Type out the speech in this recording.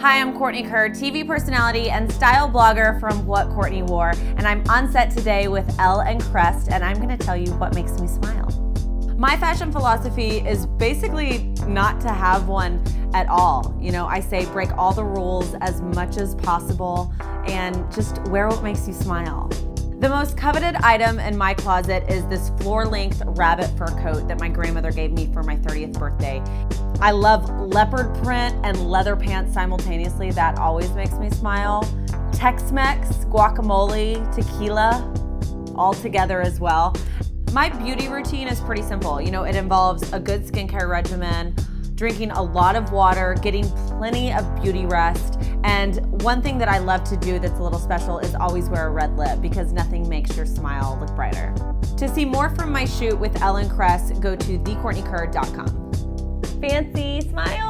Hi, I'm Courtney Kerr, TV personality and style blogger from What Courtney Wore, and I'm on set today with Elle and Crest, and I'm gonna tell you what makes me smile. My fashion philosophy is basically not to have one at all. You know, I say break all the rules as much as possible and just wear what makes you smile. The most coveted item in my closet is this floor-length rabbit fur coat that my grandmother gave me for my 30th birthday. I love leopard print and leather pants simultaneously. That always makes me smile. Tex-Mex, guacamole, tequila, all together as well. My beauty routine is pretty simple. You know, it involves a good skincare regimen, drinking a lot of water, getting plenty of beauty rest, and one thing that I love to do that's a little special is always wear a red lip because nothing makes your smile look brighter. To see more from my shoot with Elle and Crest, go to thecourtneykerr.com. Fancy smile!